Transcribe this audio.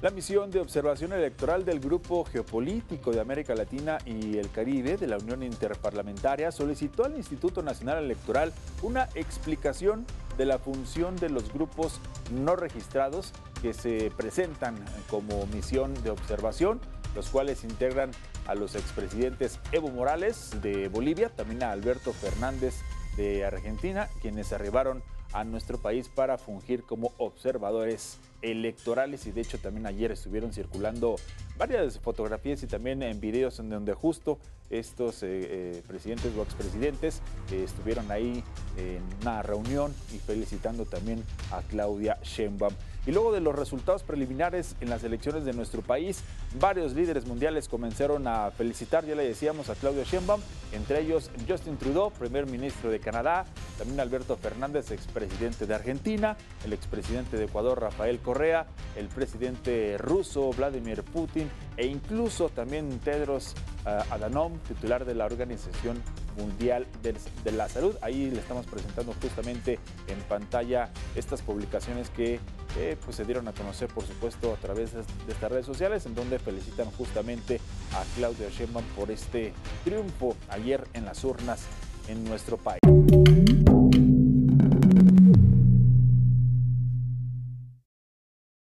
La misión de observación electoral del Grupo Geopolítico de América Latina y el Caribe de la Unión Interparlamentaria solicitó al Instituto Nacional Electoral una explicación de la función de los grupos no registrados que se presentan como misión de observación, los cuales integran a los expresidentes Evo Morales de Bolivia, también a Alberto Fernández de Argentina, quienes arribaron a nuestro país para fungir como observadores electorales y de hecho también ayer estuvieron circulando varias fotografías y también en videos en donde justo estos eh, eh, presidentes o expresidentes eh, estuvieron ahí en una reunión y felicitando también a Claudia Sheinbaum. Y luego de los resultados preliminares en las elecciones de nuestro país, varios líderes mundiales comenzaron a felicitar, ya le decíamos, a Claudia Sheinbaum, entre ellos Justin Trudeau, primer ministro de Canadá, también Alberto Fernández, expresidente de Argentina, el expresidente de Ecuador, Rafael Correa, el presidente ruso, Vladimir Putin, e incluso también Tedros uh, Adhanom, titular de la Organización Mundial de, la Salud. Ahí le estamos presentando justamente en pantalla estas publicaciones que eh, pues se dieron a conocer, por supuesto, a través de, de, estas redes sociales, en donde felicitan justamente a Claudia Sheinbaum por este triunfo ayer en las urnas en nuestro país.